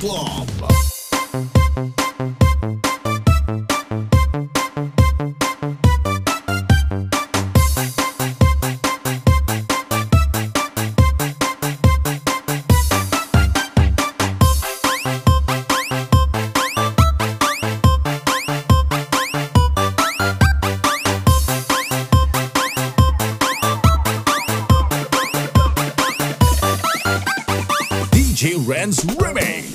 Club. DJ Ren's remix.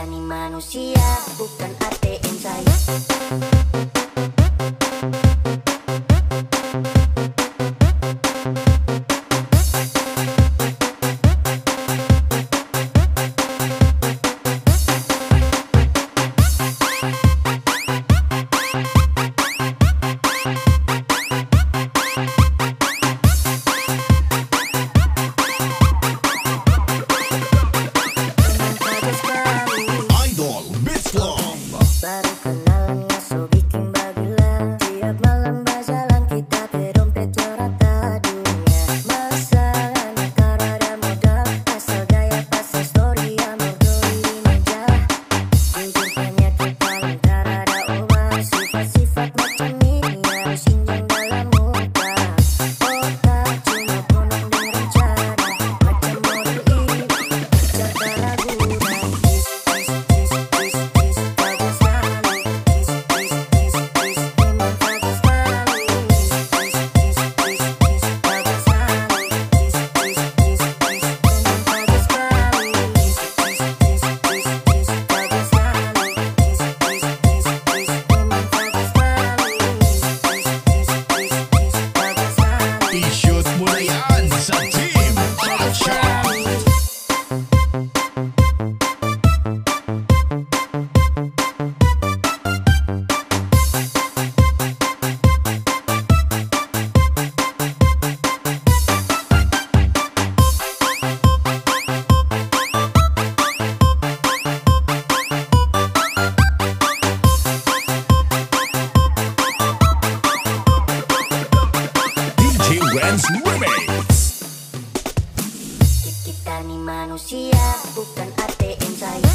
Melayani manusia bukan ATM saya. manusia bukan ATM saya.